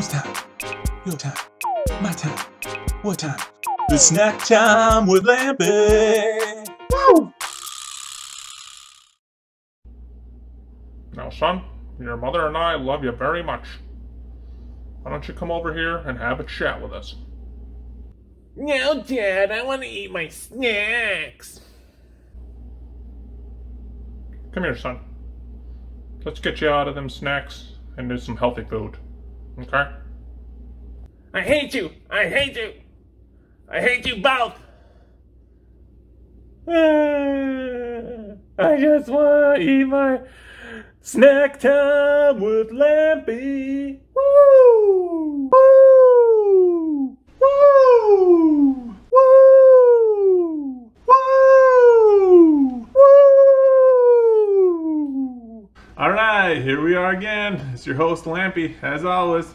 Whose time? Your time. My time. What time? It's snack time with Lampi. Woo! Now, son, your mother and I love you very much. Why don't you come over here and have a chat with us? No, Dad, I want to eat my snacks. Come here, son. Let's get you out of them snacks and do some healthy food. Okay? I hate you. I hate you. I hate you both. I just want to eat my snack time with Lampi. Woo! Woo! Woo! Woo! Woo! Woo! All right, here we are again. It's your host, Lampi, as always.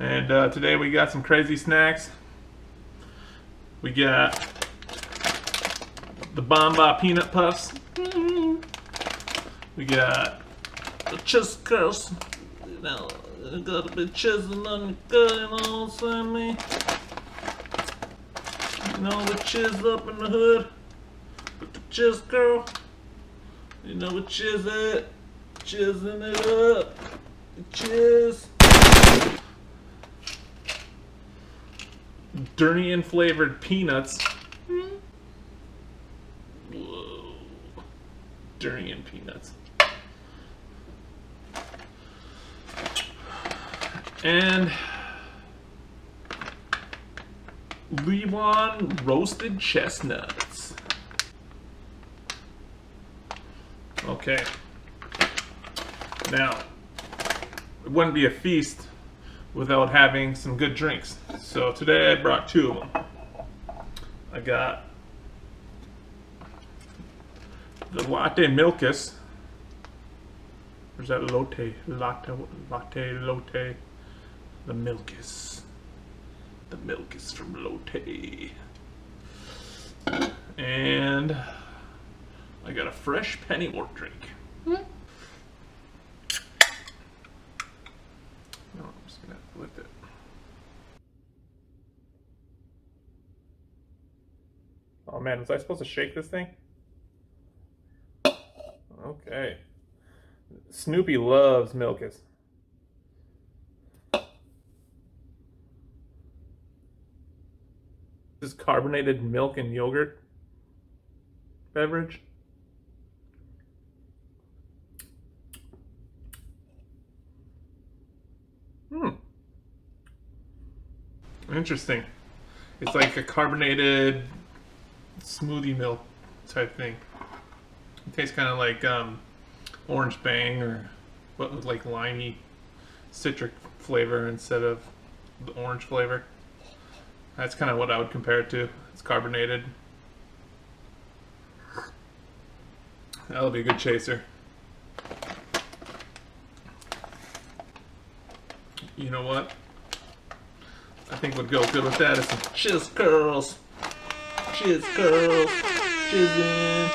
And uh, today we got some crazy snacks. We got the Bamba Peanut Puffs. We got the Chiz Curls. You know, it got a bit chiseling on the gut, you know what I'm saying? You know, the chiz up in the hood. With the Chiz girl. You know what chiz it? Chizzing it up. Chiz. Durian flavored peanuts. Durian peanuts. And Liyuan roasted chestnuts. Okay. Now, it wouldn't be a feast without having some good drinks. So today I brought two of them. I got the Latte Milkis. Is that Lotte? Latte, Latte, Lotte. The Milkis. The Milkis from Lotte. And I got a fresh Pennywort drink. No, I'm just gonna lift it. Oh man, was I supposed to shake this thing? Okay. Snoopy loves Milkis. This is carbonated milk and yogurt beverage. Hmm. Interesting. It's like a carbonated smoothie milk type thing. It tastes kind of like um, orange bang or what with like limey citric flavor instead of the orange flavor. That's kind of what I would compare it to. It's carbonated. That'll be a good chaser. You know what? I think would go good with that is some chiz curls. Chiz curls. Chizzin'.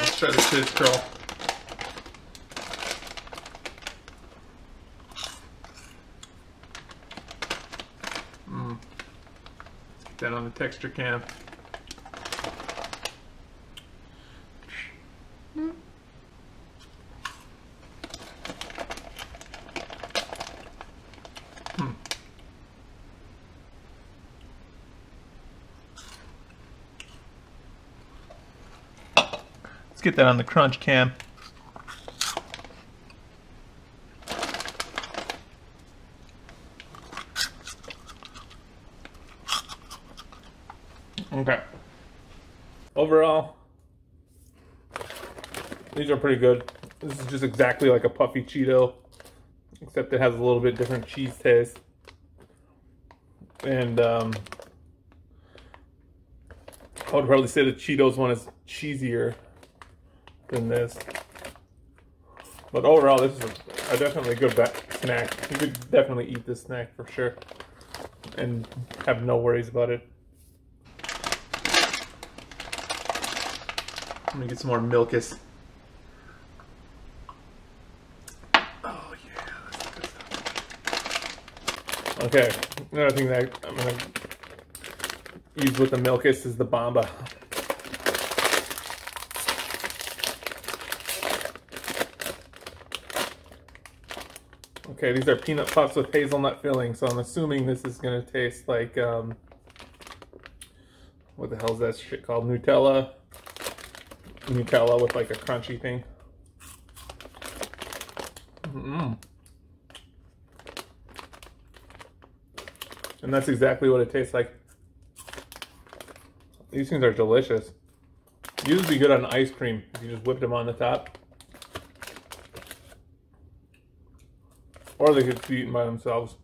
Let's try the chiz curl. Mm. Let's get that on the texture cam. Let's get that on the crunch cam. Okay. Overall, these are pretty good. This is just exactly like a puffy Cheeto, except it has a little bit different cheese taste. And um, I would probably say the Cheetos one is cheesier than this. But overall, this is a, a definitely good snack. You could definitely eat this snack for sure and have no worries about it. Let me get some more Milkis. Oh yeah. Okay, another thing that I'm gonna use with the Milkis is the Bamba. Okay, these are peanut puffs with hazelnut filling, so I'm assuming this is gonna taste like, um, what the hell's that shit called? Nutella. Nutella with like a crunchy thing. Mm. And that's exactly what it tastes like. These things are delicious. These would be good on ice cream if you just whipped them on the top. Or they could be eaten by themselves.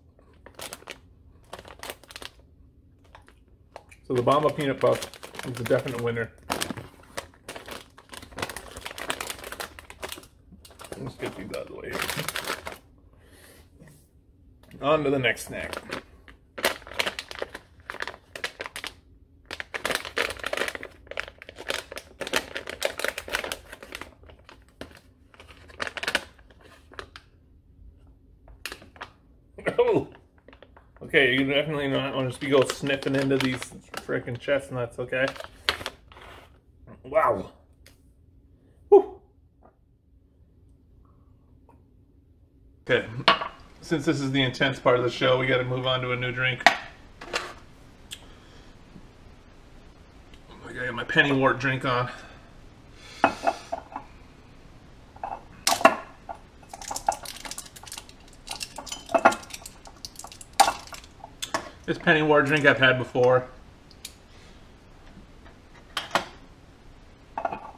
So the Bamba Peanut Puff is a definite winner. Let's get these out of the way. On to the next snack. Oh! Okay, you definitely not want to be go sniffing into these freaking chestnuts, okay? Wow. Whew. Okay, since this is the intense part of the show, we got to move on to a new drink. Oh I got my pennywort drink on. This penny wort drink I've had before.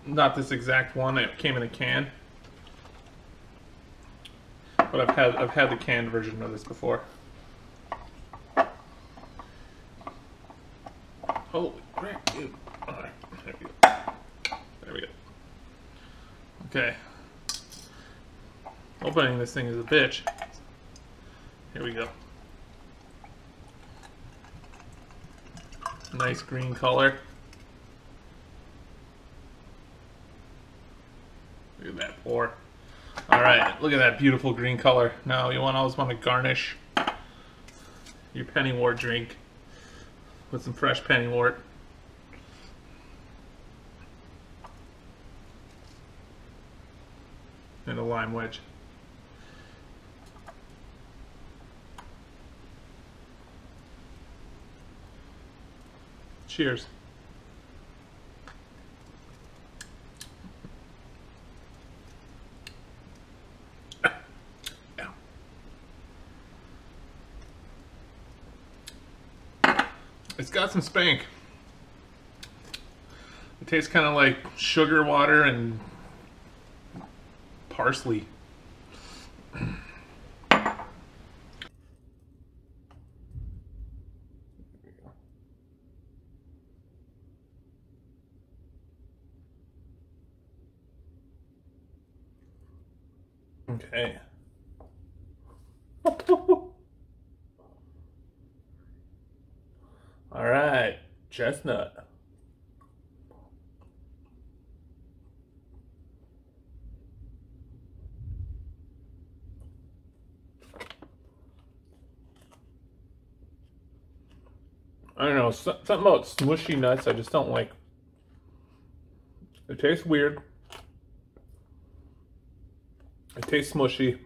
Not this exact one. It came in a can. But I've had I've had the canned version of this before. Holy crap, dude. Alright. There we go. Okay. Opening this thing is a bitch. Here we go. Nice green color. Look at that pour. All right, look at that beautiful green color. Now you want always want to garnish your pennywort drink with some fresh pennywort. And a lime wedge. Cheers. It's got some spank. It tastes kind of like sugar water and parsley. Okay. All right, chestnut. I don't know, something about smushy nuts I just don't like. It tastes weird. Tastes mushy.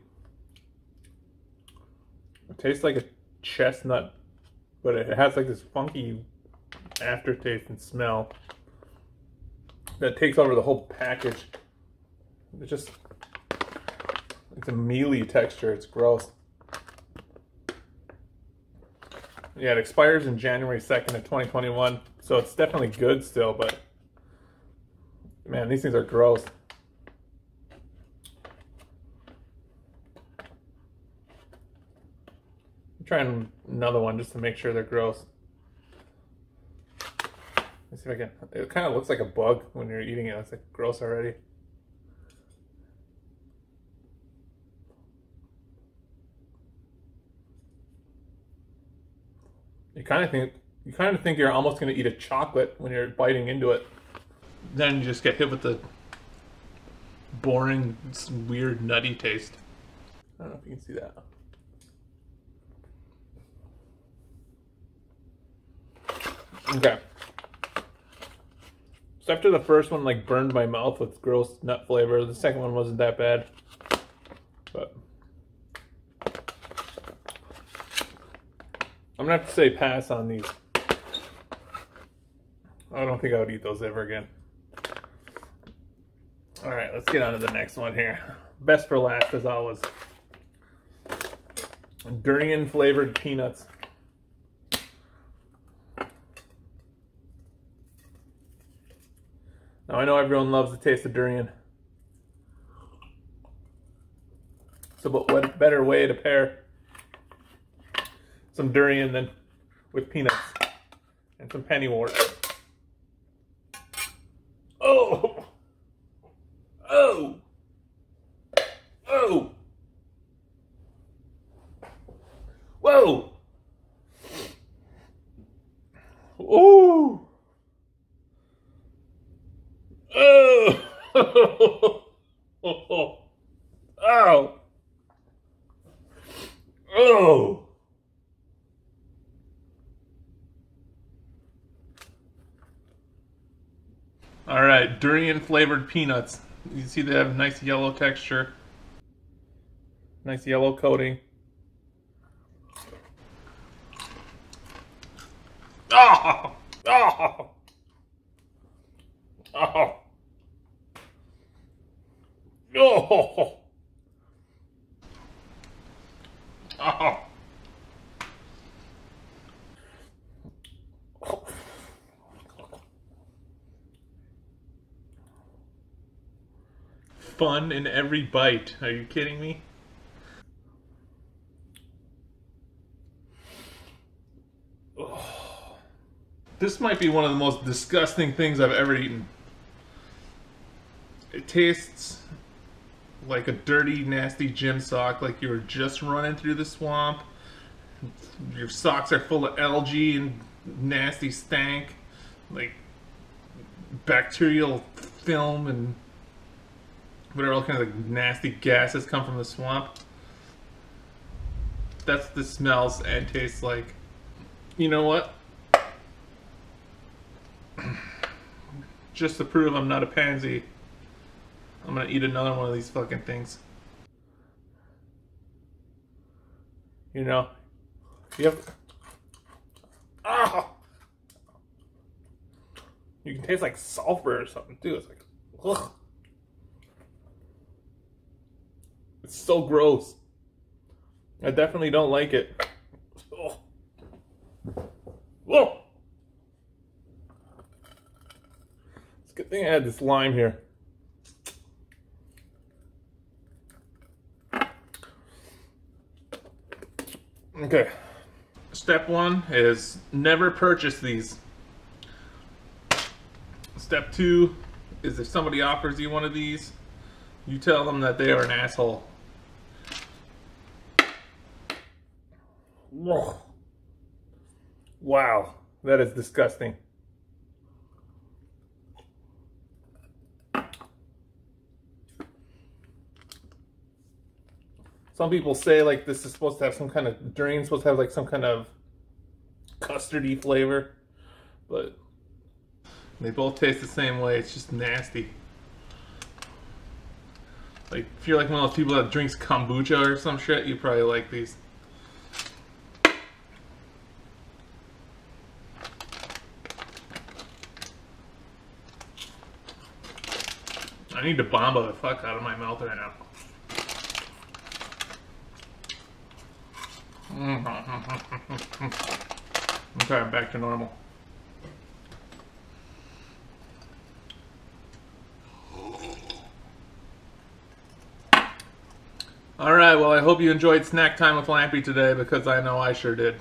It tastes like a chestnut, but it has like this funky aftertaste and smell that takes over the whole package. It's just, it's a mealy texture. It's gross. Yeah, it expires in January 2nd of 2021, so it's definitely good still, but man, these things are gross. Trying another one just to make sure they're gross. Let's see if I can. It kind of looks like a bug when you're eating it. It's like gross already. You kind of think you kind of think you're almost going to eat a chocolate when you're biting into it. Then you just get hit with the boring, weird, nutty taste. I don't know if you can see that. Okay. So after the first one, like burned my mouth with gross nut flavor. The second one wasn't that bad, but I'm gonna have to say pass on these. I don't think I would eat those ever again. All right, let's get on to the next one here. Best for last, as always. Durian flavored peanuts. Now I know everyone loves the taste of durian. So, but what better way to pair some durian than with peanuts and some pennywort? Oh! Oh! Oh! Whoa! Ooh! Oh! Ow! Oh! All right, durian flavored peanuts. You see they have a nice yellow texture. Nice yellow coating. Oh! Oh! Oh! Oh! Oh! Fun in every bite. Are you kidding me? This might be one of the most disgusting things I've ever eaten. It tastes like a dirty, nasty gym sock, like you were just running through the swamp. Your socks are full of algae and nasty stank, like bacterial film and whatever all kinds of nasty gases come from the swamp. That's the smells and tastes like. You know what? Just to prove I'm not a pansy, I'm gonna eat another one of these fucking things. You know, have. Ah! You can taste like sulfur or something too. It's like, ugh. It's so gross. I definitely don't like it. Oh. It's a good thing I had this lime here. Okay. Step one is never purchase these. Step two is if somebody offers you one of these, you tell them that they are an asshole. Ugh. Wow, that is disgusting. Some people say like this is supposed to have some kind of durian supposed to have like some kind of custardy flavor, but they both taste the same way. It's just nasty. Like if you're like one of those people that drinks kombucha or some shit, you probably like these. I need to bomba the fuck out of my mouth right now. Mm-hmm. okay, I'm back to normal. All right, well, I hope you enjoyed snack time with Lampi today because I know I sure did.